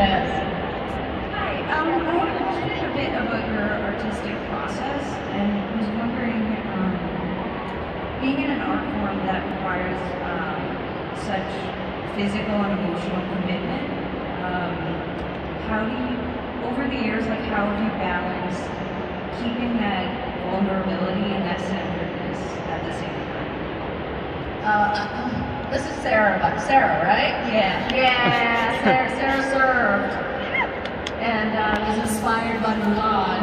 Yes. Hi, um, I have a question a bit about your artistic process and was wondering, um, being in an art form that requires um, such physical and emotional commitment, um, how do you, over the years, like how have you balanced keeping that vulnerability and that centeredness at the same time? Uh, this is Sarah, Sarah, right? Yeah. Yeah, Sarah, Sarah served. And uh, was by Mulan.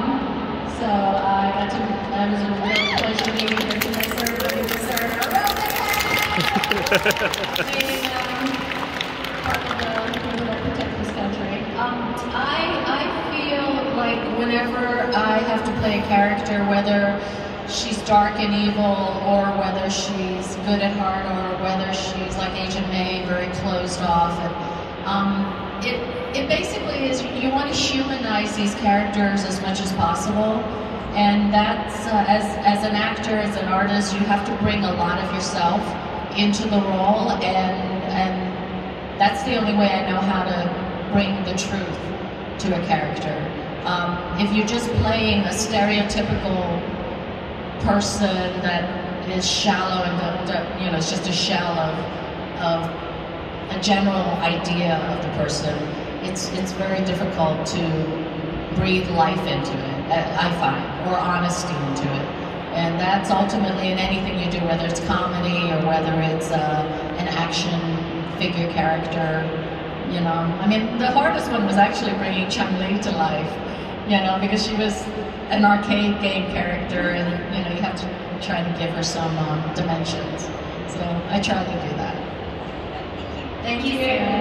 So I got to, that was a real pleasure meeting her today, Sarah. Thank you, Sarah. Being um, part of the people that protect this country. Um, I, I feel like whenever I have to play a character, whether she's dark and evil, or whether she's good at heart, or whether she's like Agent May, very closed off. And, um, it, it basically is you want to humanize these characters as much as possible. And that's, uh, as, as an actor, as an artist, you have to bring a lot of yourself into the role, and, and that's the only way I know how to bring the truth to a character. Um, if you're just playing a stereotypical person that is shallow and you know it's just a shell of, of general idea of the person, it's it's very difficult to breathe life into it. I find or honesty into it, and that's ultimately in anything you do, whether it's comedy or whether it's uh, an action figure character. You know, I mean, the hardest one was actually bringing Chun Li to life. You know, because she was an arcade game character, and you know, you have to try to give her some um, dimensions. So I tried to do that. Thank you.